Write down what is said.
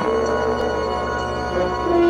Música